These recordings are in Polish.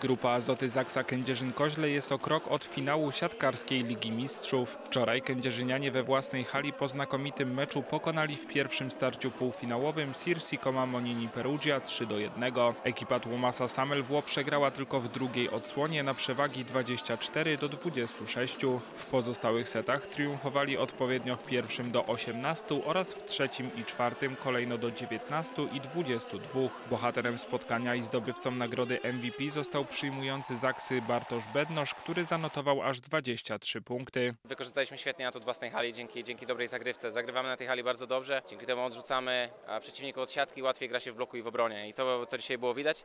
Grupa Azoty Zaksa Kędzierzyn-Koźle jest o krok od finału siatkarskiej Ligi Mistrzów. Wczoraj kędzierzynianie we własnej hali po znakomitym meczu pokonali w pierwszym starciu półfinałowym Sirsi Coma Monini Perugia 3 do 1. Ekipa Tłumasa Samelwło przegrała tylko w drugiej odsłonie na przewagi 24 do 26. W pozostałych setach triumfowali odpowiednio w pierwszym do 18 oraz w trzecim i czwartym kolejno do 19 i 22. Bohaterem spotkania i zdobywcą nagrody MVP został przyjmujący Zaksy Bartosz Bednosz, który zanotował aż 23 punkty. Wykorzystaliśmy świetnie atut własnej hali dzięki, dzięki dobrej zagrywce. Zagrywamy na tej hali bardzo dobrze, dzięki temu odrzucamy przeciwników od siatki, łatwiej gra się w bloku i w obronie i to, to dzisiaj było widać.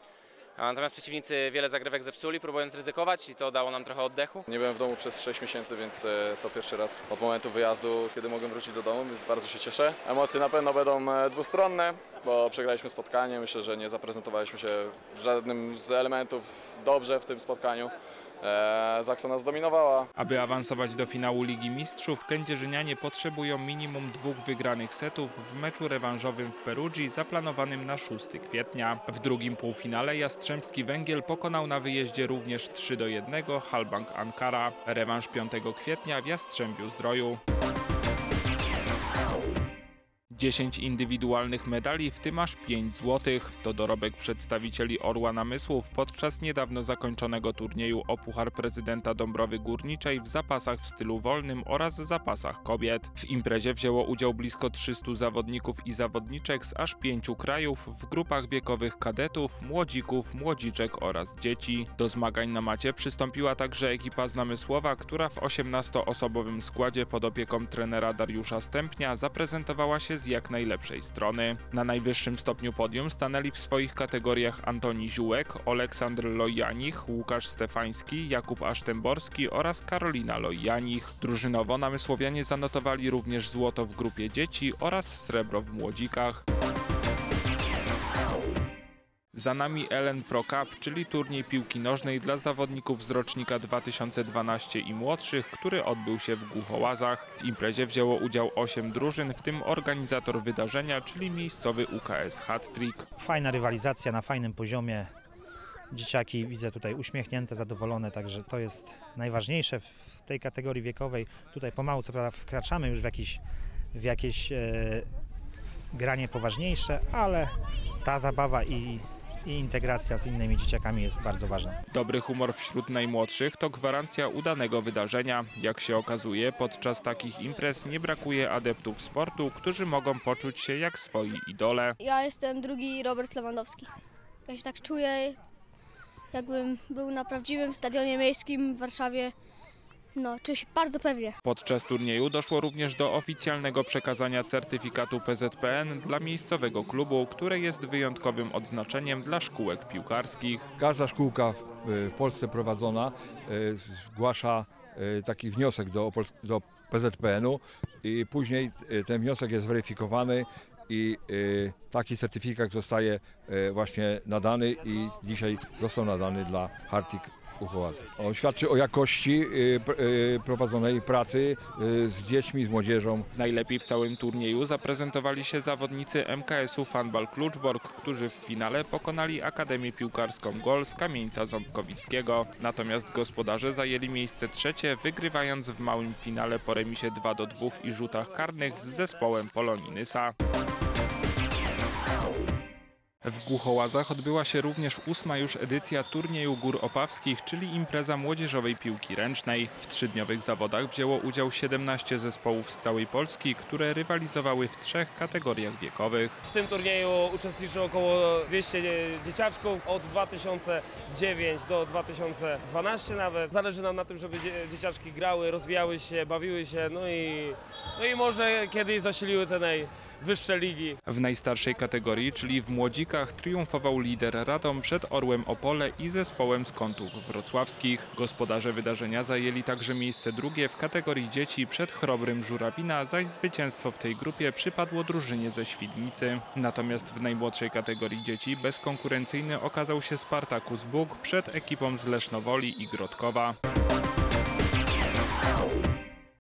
Natomiast przeciwnicy wiele zagrywek zepsuli, próbując ryzykować i to dało nam trochę oddechu. Nie byłem w domu przez 6 miesięcy, więc e, to pierwszy raz od momentu wyjazdu, kiedy mogłem wrócić do domu, więc bardzo się cieszę. Emocje na pewno będą e, dwustronne, bo przegraliśmy spotkanie. Myślę, że nie zaprezentowaliśmy się w żadnym z elementów dobrze w tym spotkaniu. E, Zaksa nas zdominowała. Aby awansować do finału Ligi Mistrzów, kędzierzynianie potrzebują minimum dwóch wygranych setów w meczu rewanżowym w Perugii zaplanowanym na 6 kwietnia. W drugim półfinale Jastrzębski Węgiel pokonał na wyjeździe również 3 do 1 Halbank Ankara. Rewanż 5 kwietnia w Jastrzębiu Zdroju. 10 indywidualnych medali, w tym aż 5 złotych. To dorobek przedstawicieli Orła Namysłów podczas niedawno zakończonego turnieju o Puchar Prezydenta Dąbrowy Górniczej w zapasach w stylu wolnym oraz zapasach kobiet. W imprezie wzięło udział blisko 300 zawodników i zawodniczek z aż 5 krajów w grupach wiekowych kadetów, młodzików, młodziczek oraz dzieci. Do zmagań na macie przystąpiła także ekipa z Namysłowa, która w 18-osobowym składzie pod opieką trenera Dariusza Stępnia zaprezentowała się z jak najlepszej strony. Na najwyższym stopniu podium stanęli w swoich kategoriach Antoni Ziółek, Oleksandr Lojanich, Łukasz Stefański, Jakub Asztemborski oraz Karolina Lojanich. Drużynowo namysłowianie zanotowali również złoto w grupie dzieci oraz srebro w młodzikach. Za nami Ellen Pro Cup, czyli turniej piłki nożnej dla zawodników z rocznika 2012 i młodszych, który odbył się w Głuchołazach. W imprezie wzięło udział 8 drużyn, w tym organizator wydarzenia, czyli miejscowy UKS Hat-Trick. Fajna rywalizacja na fajnym poziomie. Dzieciaki widzę tutaj uśmiechnięte, zadowolone, także to jest najważniejsze w tej kategorii wiekowej. Tutaj pomału co prawda wkraczamy już w jakieś, w jakieś e, granie poważniejsze, ale ta zabawa i, i integracja z innymi dzieciakami jest bardzo ważna. Dobry humor wśród najmłodszych to gwarancja udanego wydarzenia. Jak się okazuje, podczas takich imprez nie brakuje adeptów sportu, którzy mogą poczuć się jak swoi idole. Ja jestem drugi Robert Lewandowski. Ja się tak czuję, jakbym był na prawdziwym stadionie miejskim w Warszawie. No, czuję się bardzo pewnie. Podczas turnieju doszło również do oficjalnego przekazania certyfikatu PZPN dla miejscowego klubu, które jest wyjątkowym odznaczeniem dla szkółek piłkarskich. Każda szkółka w, w Polsce prowadzona e, zgłasza e, taki wniosek do, do PZPN-u i później e, ten wniosek jest weryfikowany i e, taki certyfikat zostaje e, właśnie nadany i dzisiaj został nadany dla Hartik Uchoładzy. On świadczy o jakości pr- e, prowadzonej pracy e, z dziećmi, z młodzieżą. Najlepiej w całym turnieju zaprezentowali się zawodnicy MKS-u Fanbal którzy w finale pokonali Akademię Piłkarską Gol z Kamieńca Ząbkowickiego. Natomiast gospodarze zajęli miejsce trzecie, wygrywając w małym finale po remisie 2 do 2 i rzutach karnych z zespołem Polonii Nysa. W Głuchołazach odbyła się również ósma już edycja turnieju Gór Opawskich, czyli impreza młodzieżowej piłki ręcznej. W trzydniowych zawodach wzięło udział 17 zespołów z całej Polski, które rywalizowały w trzech kategoriach wiekowych. W tym turnieju uczestniczyło około 200 dzieciaczków od 2009 do 2012 nawet. Zależy nam na tym, żeby dzie- dzieciaczki grały, rozwijały się, bawiły się, no i, no i może kiedyś zasiliły te najwyższe ligi. W najstarszej kategorii, czyli w młodzikach, triumfował lider Radom przed Orłem Opole i zespołem z kątów wrocławskich. Gospodarze wydarzenia zajęli także miejsce drugie w kategorii dzieci przed Chrobrym Żurawina, zaś zwycięstwo w tej grupie przypadło drużynie ze Świdnicy. Natomiast w najmłodszej kategorii dzieci bezkonkurencyjny okazał się Spartakus Bóg przed ekipą z Lesznowoli i Grodkowa.